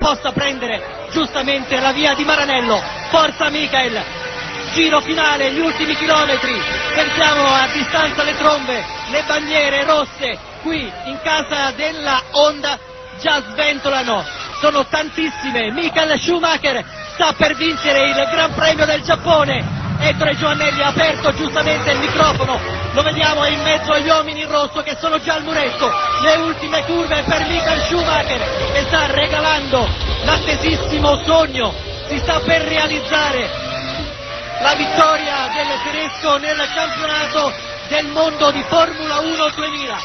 possa prendere giustamente la via di Maranello. Forza Michael, giro finale, gli ultimi chilometri, sentiamo a distanza le trombe, le bandiere rosse. Qui in casa della Honda già sventolano, sono tantissime, Michael Schumacher sta per vincere il Gran Premio del Giappone, Ettore Giovannelli ha aperto giustamente il microfono, lo vediamo in mezzo agli uomini in rosso che sono già al muretto, le ultime curve per Michael Schumacher che sta regalando l'attesissimo sogno, si sta per realizzare la vittoria del tedesco nel campionato del mondo di Formula 1 2000.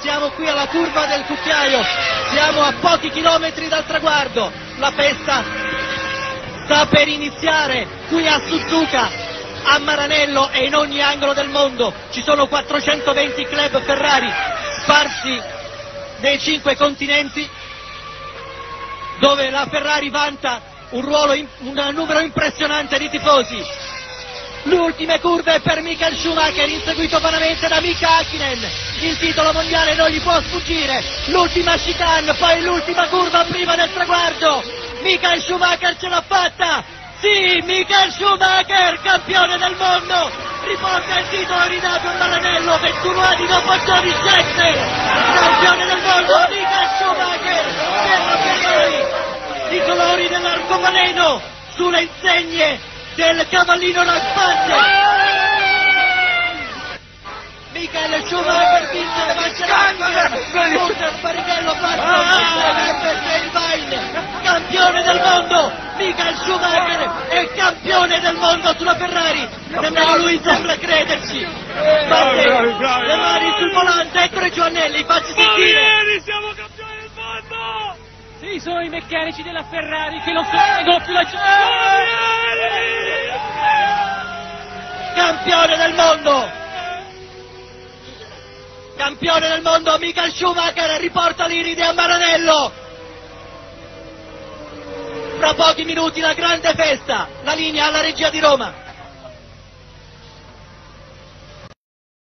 Siamo qui alla curva del cucchiaio, siamo a pochi chilometri dal traguardo, la festa sta per iniziare qui a Suzuka, a Maranello e in ogni angolo del mondo. Ci sono 420 club Ferrari sparsi nei cinque continenti dove la Ferrari vanta un, ruolo, un numero impressionante di tifosi. Le ultime curve per Michael Schumacher, inseguito vanamente da Mika Hakkinen. Il titolo mondiale non gli può sfuggire. L'ultima chicane, poi l'ultima curva prima del traguardo. Michael Schumacher ce l'ha fatta. Sì, Michael Schumacher, campione del mondo. Riporta il titolo ridato a Maranello, 21 anni dopo Johnny Sheffer. Campione del mondo, Michael Schumacher. Per la Ferrari. I colori dell'arcobaleno sulle insegne del cavallino rampante. Michael Schumacher vince le Maserati, Murder Barrichello Passo, campione del mondo, Michael Schumacher è campione del mondo sulla Ferrari, nemmeno lui sembra crederci, batte le mani sul volante, ecco Giovannelli, facci sentire. siamo campioni del mondo! Sì, sono i meccanici della Ferrari che non sono più la Campione del mondo! Campione del mondo Michael Schumacher riporta l'iride a Maranello! Fra pochi minuti la grande festa, la linea alla regia di Roma.